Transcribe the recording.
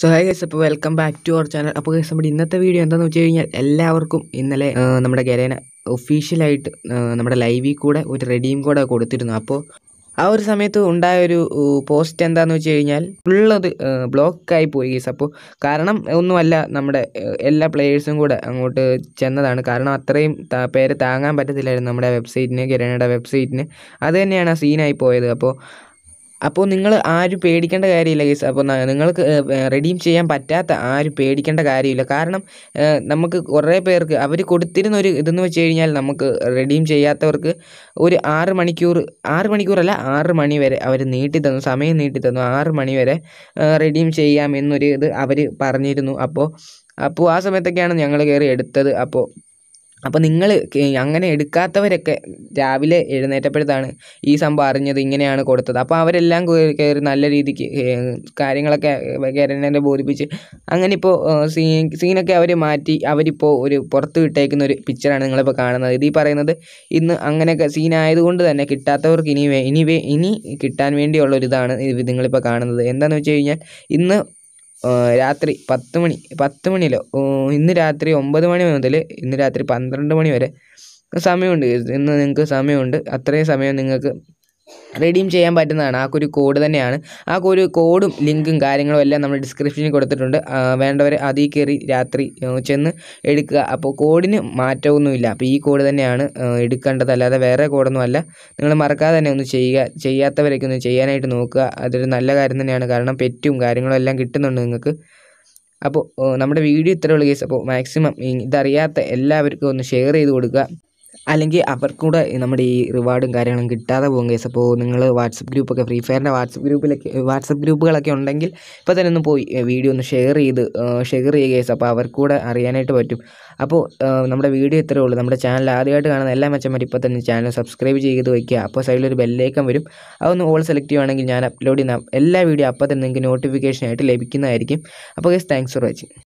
So hi guys അപ്പോൾ welcome back to our channel അപ്പോൾ guys നമ്മുടെ ഇന്നത്തെ വീഡിയോ എന്താണെന്ന് വെച്ച് കഴിഞ്ഞാൽ എല്ലാവർക്കും ഇന്നലെ നമ്മുടെ ഗരേന ഒഫീഷ്യലായിട്ട് നമ്മുടെ ലൈവിൽ കൂടെ ഒരു റെഡീം കൂടെ കൊടുത്തിരുന്നു. അപ്പോൾ ആ ഒരു സമയത്ത് ഉണ്ടായ ഒരു പോസ്റ്റ് എന്താണെന്ന് വെച്ച് കഴിഞ്ഞാൽ ഫുള്ളത് ബ്ലോക്കായി പോയി ഗൈസ് അപ്പോൾ കാരണം ഒന്നുമല്ല നമ്മുടെ എല്ലാ പ്ലേയേഴ്സും കൂടെ അങ്ങോട്ട് ചെന്നതാണ്. കാരണം അത്രയും പേര് താങ്ങാൻ പറ്റത്തില്ലായിരുന്നു നമ്മുടെ വെബ്സൈറ്റിന് ഗരേനയുടെ വെബ്സൈറ്റിന് അത് തന്നെയാണ് സീനായി പോയത്. അപ്പോൾ അപ്പോൾ നിങ്ങൾ ആരും പേടിക്കേണ്ട കാര്യമില്ല ഗൈസ് അപ്പോൾ നിങ്ങൾക്ക് റെഡീം ചെയ്യാൻ പറ്റാത്ത ആരും പേടിക്കേണ്ട കാര്യമില്ല. കാരണം നമുക്ക് കുറേ പേർക്ക് അവർ കൊടുത്തിരുന്ന ഒരു ഇതെന്ന് വെച്ച് കഴിഞ്ഞാൽ നമുക്ക് റെഡീം ചെയ്യാത്തവർക്ക് ഒരു ആറ് മണിക്കൂർ ആറ് മണിക്കൂറല്ല ആറ് മണി വരെ അവർ നീട്ടി തന്നു സമയം നീട്ടി തന്നു ആറ് മണി വരെ റെഡീം ചെയ്യാം എന്നൊരു ഇത് അവർ പറഞ്ഞിരുന്നു. അപ്പോൾ അപ്പോൾ ആ സമയത്തൊക്കെയാണ് ഞങ്ങൾ കയറി എടുത്തത്. അപ്പോൾ അപ്പോൾ നിങ്ങൾ അങ്ങനെ എടുക്കാത്തവരൊക്കെ രാവിലെ എഴുന്നേറ്റപ്പോഴത്താണ് ഈ സംഭവം അറിഞ്ഞത് ഇങ്ങനെയാണ് കൊടുത്തത്. അപ്പോൾ അവരെല്ലാം കയറി നല്ല രീതിക്ക് കാര്യങ്ങളൊക്കെ കേരളനെ ബോധിപ്പിച്ച് അങ്ങനെ ഇപ്പോൾ സീൻ സീനൊക്കെ അവർ മാറ്റി അവരിപ്പോൾ ഒരു പുറത്ത് വിട്ടേക്കുന്ന ഒരു പിക്ചറാണ് നിങ്ങളിപ്പോൾ കാണുന്നത്. ഇത് പറയുന്നത് ഇന്ന് അങ്ങനെയൊക്കെ സീനായതുകൊണ്ട് തന്നെ കിട്ടാത്തവർക്ക് ഇനി ഇനി ഇനി കിട്ടാൻ വേണ്ടിയുള്ള ഒരു നിങ്ങളിപ്പോൾ കാണുന്നത്. എന്താണെന്ന് വെച്ച് കഴിഞ്ഞാൽ ഇന്ന് രാത്രി പത്ത് മണി പത്ത് മണിയിലോ ഓ, ഇന്ന് രാത്രി ഒമ്പത് മണി മുതൽ ഇന്ന് രാത്രി പന്ത്രണ്ട് മണി വരെ സമയമുണ്ട്. ഇന്ന് നിങ്ങൾക്ക് സമയമുണ്ട്. അത്രയും സമയം നിങ്ങൾക്ക് റെഡീം ചെയ്യാൻ പറ്റുന്നതാണ്. ആ ഒരു കോഡ് തന്നെയാണ്. ആ ഒരു കോഡും ലിങ്കും കാര്യങ്ങളും എല്ലാം നമ്മൾ ഡിസ്ക്രിപ്ഷനിൽ കൊടുത്തിട്ടുണ്ട്. വേണ്ടവർ അതിൽ കയറി രാത്രി ചെന്ന് എടുക്കുക. അപ്പോൾ കോഡിന് മാറ്റമൊന്നുമില്ല. അപ്പോൾ ഈ കോഡ് തന്നെയാണ് എടുക്കേണ്ടത്. അല്ലാതെ വേറെ കോഡൊന്നും അല്ല. നിങ്ങൾ മറക്കാതെ തന്നെ ഒന്ന് ചെയ്യുക. ചെയ്യാത്തവരൊക്കെ ഒന്ന് ചെയ്യാനായിട്ട് നോക്കുക. അതൊരു നല്ല കാര്യം തന്നെയാണ്. കാരണം പെറ്റും കാര്യങ്ങളും എല്ലാം കിട്ടുന്നുണ്ട് നിങ്ങൾക്ക്. അപ്പോൾ നമ്മുടെ വീഡിയോ ഇത്രേ ഉള്ളൂ കേസ് അപ്പോൾ മാക്സിമം ഇതറിയാത്ത എല്ലാവർക്കും ഒന്ന് ഷെയർ ചെയ്ത് കൊടുക്കുക. അല്ലെങ്കിൽ അവർക്കൂടെ നമ്മുടെ ഈ റിവാർഡും കാര്യങ്ങളും കിട്ടാതെ പോകും കേസ്. അപ്പോൾ നിങ്ങൾ വാട്സപ്പ് ഗ്രൂപ്പൊക്കെ ഫ്രീ ഫയറിന്റെ വാട്സപ്പ് ഗ്രൂപ്പിലൊക്കെ വാട്സപ്പ് ഗ്രൂപ്പുകളൊക്കെ ഉണ്ടെങ്കിൽ ഇപ്പോൾ തന്നെ ഒന്ന് പോയി വീഡിയോ ഒന്ന് ഷെയർ ചെയ്ത് ഷെയർ ചെയ്യുക കേസ്. അപ്പോൾ അവർക്കൂടെ അറിയാനായിട്ട് പറ്റും. അപ്പോൾ നമ്മുടെ വീഡിയോ ഇത്രയേ ഉള്ളൂ. നമ്മുടെ ചാനൽ ആദ്യമായിട്ട് കാണുന്ന എല്ലാ മെച്ചന്മാരും ഇപ്പോൾ തന്നെ ചാനൽ സബ്സ്ക്രൈബ് ചെയ്ത് വയ്ക്കുക. അപ്പോൾ സൈഡിലൊരു ബെല്ലേക്കം വരും. അതൊന്ന് ഓൾ സെലക്ട് ചെയ്യുവാണെങ്കിൽ ഞാൻ അപ്ലോഡ് ചെയ്യുന്ന എല്ലാ വീഡിയോ അപ്പോൾ തന്നെ നിങ്ങൾക്ക് നോട്ടിഫിക്കേഷനായിട്ട് ലഭിക്കുന്നതായിരിക്കും. അപ്പോൾ കേസ് താങ്ക്സ് ഫോർ വാച്ചിങ്